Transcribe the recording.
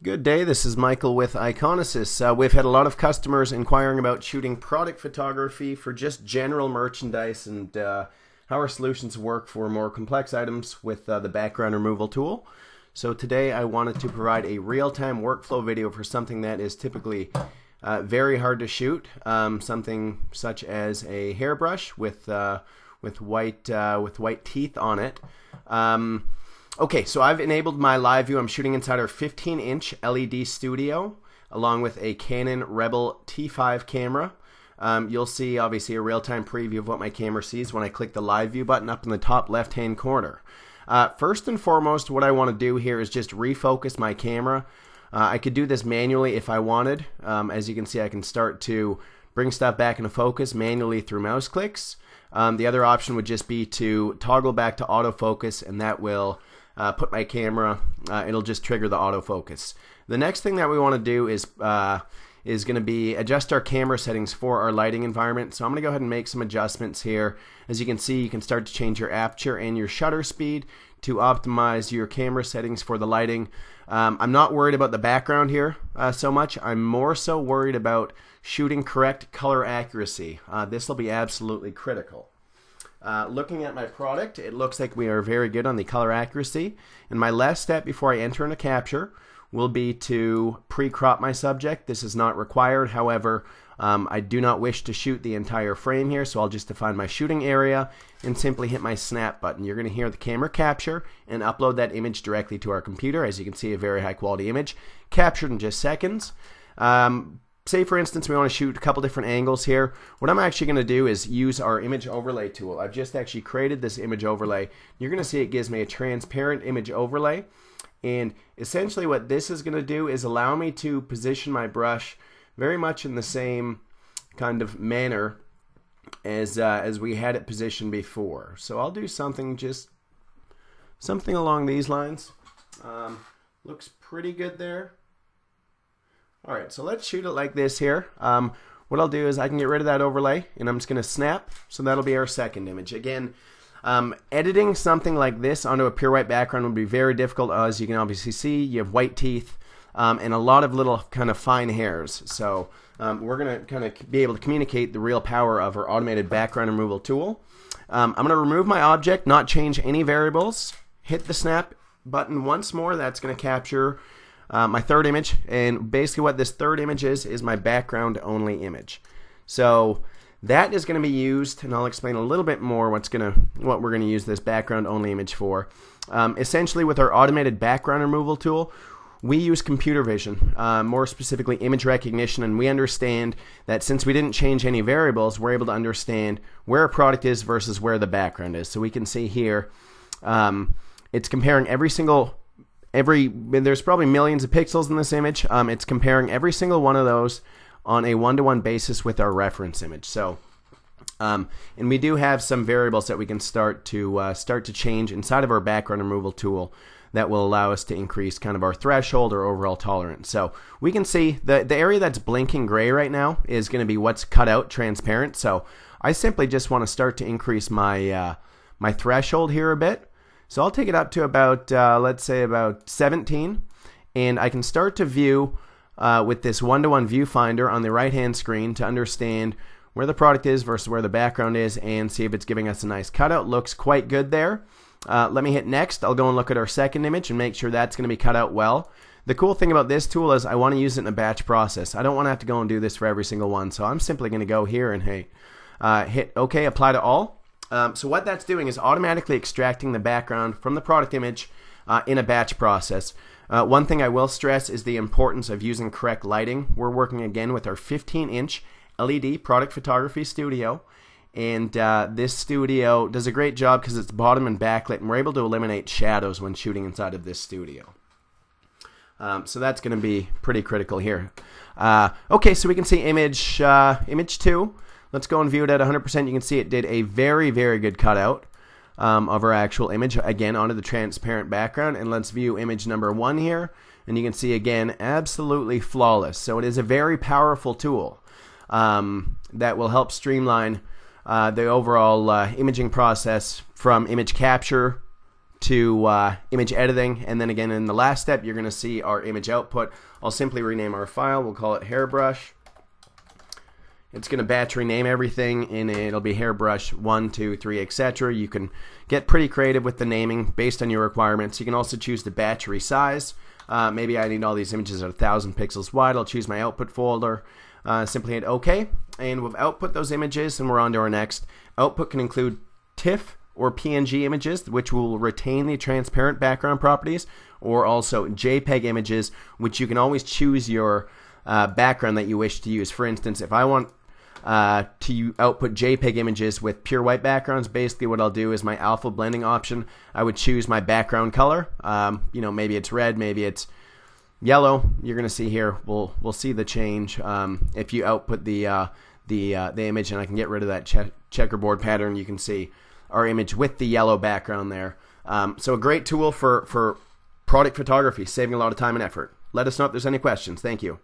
Good day. This is Michael with Iconasys. Uh, we've had a lot of customers inquiring about shooting product photography for just general merchandise and uh, how our solutions work for more complex items with uh, the background removal tool. So today I wanted to provide a real-time workflow video for something that is typically uh, very hard to shoot, um, something such as a hairbrush with uh, with white uh, with white teeth on it. Um, Okay, so I've enabled my live view. I'm shooting inside our 15 inch LED studio along with a Canon Rebel T5 camera. Um, you'll see obviously a real-time preview of what my camera sees when I click the live view button up in the top left-hand corner. Uh, first and foremost, what I want to do here is just refocus my camera. Uh, I could do this manually if I wanted. Um, as you can see, I can start to bring stuff back into focus manually through mouse clicks. Um, the other option would just be to toggle back to autofocus, and that will uh, put my camera, uh, it'll just trigger the autofocus. The next thing that we want to do is uh, is going to be adjust our camera settings for our lighting environment. So I'm going to go ahead and make some adjustments here. As you can see, you can start to change your aperture and your shutter speed to optimize your camera settings for the lighting. Um, I'm not worried about the background here uh, so much. I'm more so worried about shooting correct color accuracy. Uh, this will be absolutely critical. Uh, looking at my product, it looks like we are very good on the color accuracy. And my last step before I enter into capture will be to pre-crop my subject. This is not required. However, um, I do not wish to shoot the entire frame here, so I'll just define my shooting area and simply hit my snap button. You're going to hear the camera capture and upload that image directly to our computer. As you can see, a very high quality image captured in just seconds. Um, say for instance we want to shoot a couple different angles here. What I'm actually going to do is use our image overlay tool. I've just actually created this image overlay. You're going to see it gives me a transparent image overlay. And essentially what this is going to do is allow me to position my brush very much in the same kind of manner as uh, as we had it positioned before. So I'll do something just something along these lines. Um, looks pretty good there all right, so let's shoot it like this here. Um, what I'll do is I can get rid of that overlay and I'm just going to snap. So that'll be our second image. Again, um, editing something like this onto a pure white background would be very difficult. As you can obviously see, you have white teeth um, and a lot of little kind of fine hairs. So um, we're going to kind of be able to communicate the real power of our automated background removal tool. Um, I'm going to remove my object, not change any variables. Hit the snap button once more. That's going to capture uh, my third image. And basically what this third image is, is my background only image. So that is going to be used, and I'll explain a little bit more what's going to what we're going to use this background only image for. Um, essentially, with our automated background removal tool, we use computer vision, uh, more specifically image recognition, and we understand that since we didn't change any variables, we're able to understand where a product is versus where the background is. So we can see here, um, it's comparing every single every there's probably millions of pixels in this image. Um, it's comparing every single one of those on a one-to-one basis with our reference image. So, um, and we do have some variables that we can start to uh, start to change inside of our background removal tool that will allow us to increase kind of our threshold or overall tolerance. So we can see the the area that's blinking gray right now is going to be what's cut out transparent. So I simply just want to start to increase my uh, my threshold here a bit. So I'll take it up to about, uh, let's say about 17, and I can start to view uh, with this one-to-one viewfinder on the right-hand screen to understand where the product is versus where the background is and see if it's giving us a nice cutout. Looks quite good there. Uh, let me hit next. I'll go and look at our second image and make sure that's going to be cut out well. The cool thing about this tool is I want to use it in a batch process. I don't want to have to go and do this for every single one. So I'm simply going to go here and hey, uh, hit OK, apply to all. Um, so what that's doing is automatically extracting the background from the product image uh, in a batch process. Uh, one thing I will stress is the importance of using correct lighting. We're working again with our 15 inch LED product photography studio. And uh, this studio does a great job because it's bottom and backlit, and we're able to eliminate shadows when shooting inside of this studio. Um, so that's going to be pretty critical here. Uh, okay, so we can see image uh, image two. Let's go and view it at 100%. You can see it did a very, very good cutout um, of our actual image, again, onto the transparent background. And let's view image number one here. And you can see, again, absolutely flawless. So it is a very powerful tool um, that will help streamline uh, the overall uh, imaging process from image capture to uh, image editing. And then again, in the last step, you're going to see our image output. I'll simply rename our file. We'll call it hairbrush. It's going to batch rename everything, and it'll be hairbrush 1, 2, 3, etc. You can get pretty creative with the naming based on your requirements. You can also choose the batch resize. Uh, maybe I need all these images at 1,000 pixels wide. I'll choose my output folder. Uh, simply hit OK, and we've output those images, and we're on to our next. Output can include TIFF or PNG images, which will retain the transparent background properties, or also JPEG images, which you can always choose your uh, background that you wish to use. For instance, if I want uh, to output JPEG images with pure white backgrounds, basically what I'll do is my alpha blending option. I would choose my background color. Um, you know, maybe it's red, maybe it's yellow. You're going to see here. We'll we'll see the change um, if you output the uh, the uh, the image, and I can get rid of that che checkerboard pattern. You can see our image with the yellow background there. Um, so a great tool for for product photography, saving a lot of time and effort. Let us know if there's any questions. Thank you.